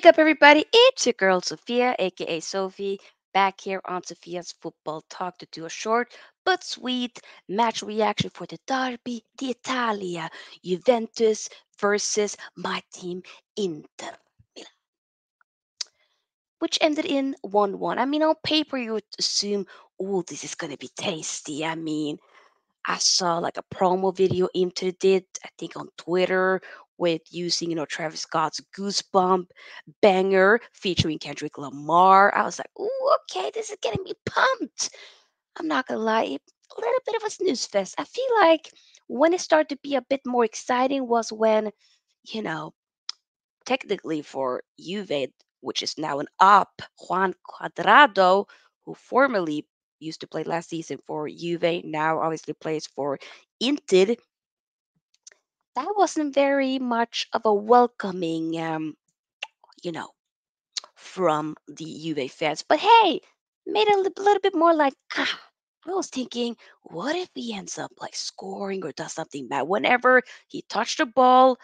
up, everybody? It's your girl Sofia, aka Sophie, back here on Sofia's Football Talk to do a short but sweet match reaction for the Derby d'Italia, Juventus versus my team Inter Milan, which ended in 1 1. I mean, on paper, you would assume, oh, this is going to be tasty. I mean, I saw like a promo video Inter did, I think on Twitter, with using, you know, Travis Scott's Goosebump banger featuring Kendrick Lamar. I was like, ooh, okay, this is getting me pumped. I'm not gonna lie, a little bit of a snooze fest. I feel like when it started to be a bit more exciting was when, you know, technically for Juve, which is now an up, Juan Cuadrado, who formerly used to play last season for Juve, now obviously plays for Inter. That wasn't very much of a welcoming, um, you know, from the Juve fans. But hey, made it a li- little bit more like, ah, I was thinking, what if he ends up like scoring or does something bad? Whenever he touched the ball,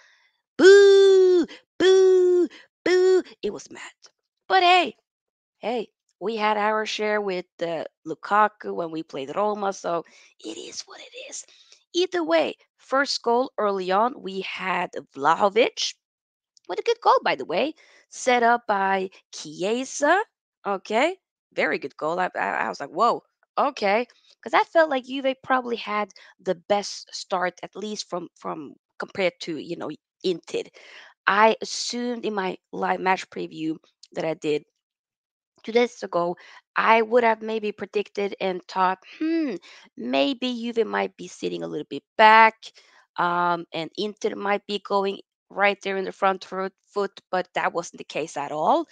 boo, boo, boo, it was mad. But hey, hey, we had our share with uh, Lukaku when we played Roma, so it is what it is. Either way, first goal early on, we had Vlahovic with a good goal, by the way, set up by Chiesa. Okay, very good goal. I, I, I was like, whoa, okay, because I felt like Juve probably had the best start, at least from from compared to you know Inter. I assumed in my live match preview that I did two days ago, I would have maybe predicted and thought, hmm, maybe Juve might be sitting a little bit back, um, and Inter might be going right there in the front foot, foot, but that wasn't the case at all.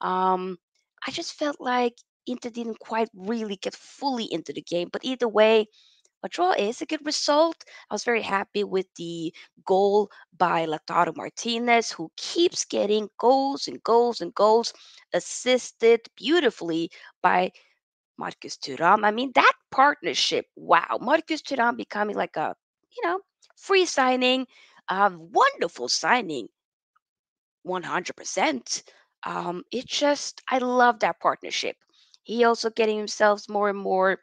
Um, I just felt like Inter didn't quite really get fully into the game, but either way, a draw is a good result. I was very happy with the goal by Lautaro Martinez, who keeps getting goals and goals and goals, assisted beautifully by Marcus Thuram. I mean, that partnership, wow. Marcus Thuram becoming like a, you know, free signing, a wonderful signing, 100%. Um, it just, I love that partnership. He also getting himself more and more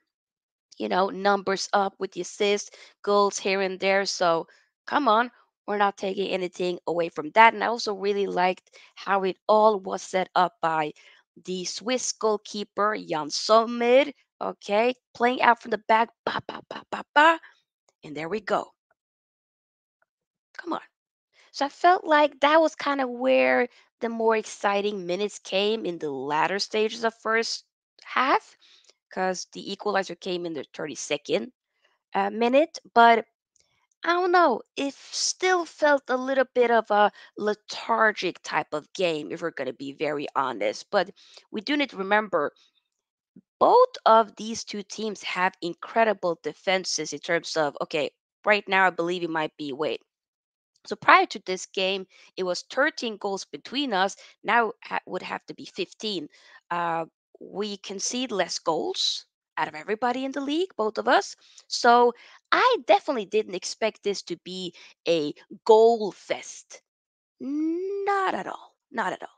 you know, numbers up with the assists, goals here and there. So come on, we're not taking anything away from that. And I also really liked how it all was set up by the Swiss goalkeeper Yann Sommer. Okay, playing out from the back, ba ba ba ba ba, and there we go. Come on. So I felt like that was kind of where the more exciting minutes came in the latter stages of first half because the equalizer came in the 32nd uh, minute. But I don't know, it still felt a little bit of a lethargic type of game, if we're going to be very honest. But we do need to remember both of these two teams have incredible defenses in terms of, okay, right now I believe it might be, wait. So prior to this game, it was 13 goals between us. Now ha- would have to be 15. Uh, we concede less goals out of everybody in the league, both of us. So I definitely didn't expect this to be a goal fest. Not at all. Not at all.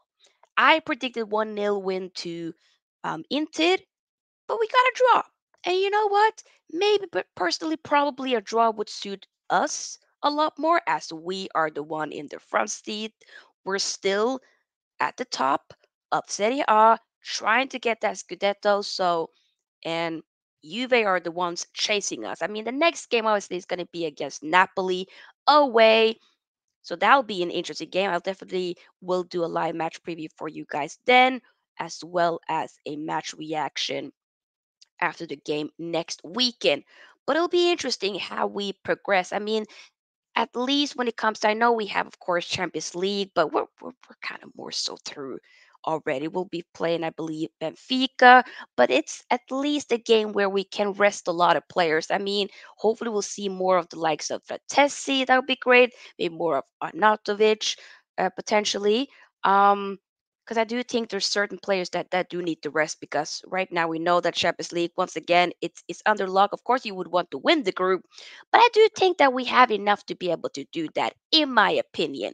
I predicted 1 nil win to um, Inter, but we got a draw. And you know what? Maybe, but personally, probably a draw would suit us a lot more as we are the one in the front seat. We're still at the top of Serie A, trying to get that Scudetto. So, and Juve are the ones chasing us. I mean, the next game obviously is going to be against Napoli away. So that'll be an interesting game. I'll definitely will do a live match preview for you guys then, as well as a match reaction after the game next weekend. But it'll be interesting how we progress. I mean, at least when it comes to, I know we have, of course, Champions League, but we're, we're, we're kind of more so through already. We'll be playing, I believe, Benfica, but it's at least a game where we can rest a lot of players. I mean, hopefully we'll see more of the likes of Tessie. That would be great. Maybe more of Arnautovic, uh, potentially. Um, because I do think there's certain players that that do need to rest because right now we know that Champions League once again it's it's under lock. Of course, you would want to win the group, but I do think that we have enough to be able to do that, in my opinion.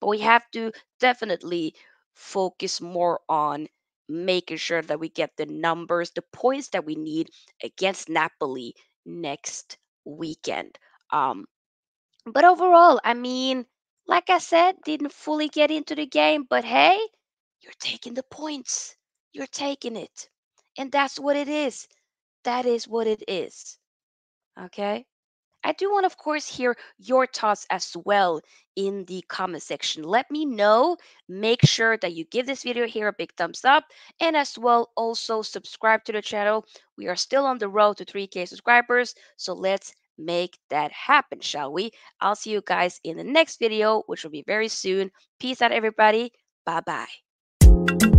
But we have to definitely focus more on making sure that we get the numbers, the points that we need against Napoli next weekend. Um, but overall, I mean, like I said, didn't fully get into the game, but hey, you're taking the points. You're taking it. And that's what it is. That is what it is. Okay? I do want, of course, hear your thoughts as well in the comment section. Let me know. Make sure that you give this video here a big thumbs up and as well also subscribe to the channel. We are still on the road to 3K subscribers, so let's make that happen, shall we? I'll see you guys in the next video, which will be very soon. Peace out, everybody. Bye bye.